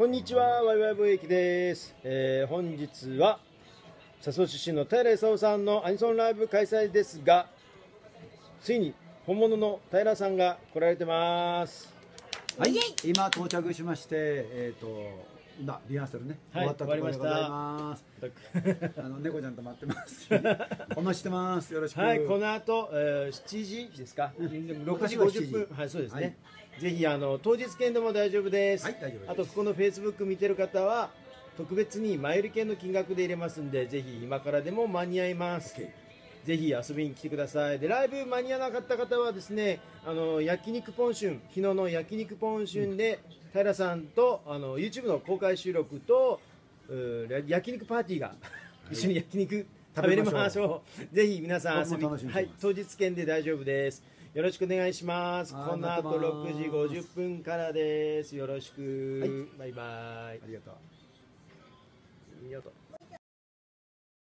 こんにちは、ワイワイ貿易です。えー本日は、笹生出身の平勲さんのアニソンライブ開催ですが、ついに本物の平さんが来られてます。はい、今到着しまして、えっ、と、今リハーサルね、はい終わったところでございます。あの猫ちゃんと待ってます。お待ちしてます。よろしく。はい、この後、えー7時ですか、6時50分、はい、そうですね。ぜひあの当日券でも大丈夫です。はい大丈夫ですあとここのフェイスブック見てる方は特別に前売り券の金額で入れますんで、ぜひ今からでも間に合います。OK ぜひ遊びに来てください。で、ライブ間に合わなかった方はですね、あの焼肉ポンシュン、昨日の焼肉ポンシュンで、平さんとあの YouTube の公開収録と焼肉パーティーが一緒に焼肉食べれましょう。ぜひ皆さん遊びはい当日券で大丈夫です。よろしくお願いします。はいこの後待ってます6時50分からです。よろしく。バイバイ。ありがとう。よっと